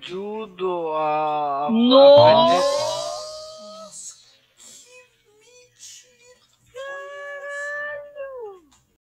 Judo, a. No!